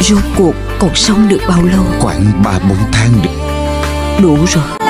Rốt cuộc còn sống được bao lâu? Khoảng ba bốn tháng được Đủ rồi.